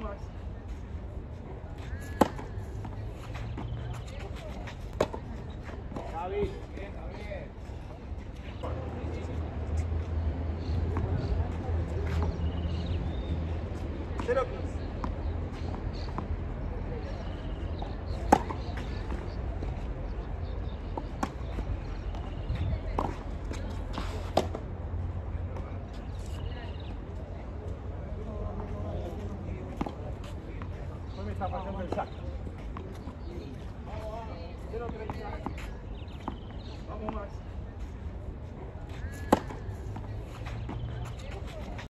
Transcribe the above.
Max. Javi. Cero il sacco. Cero treinta. Vamos, Max.